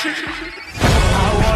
I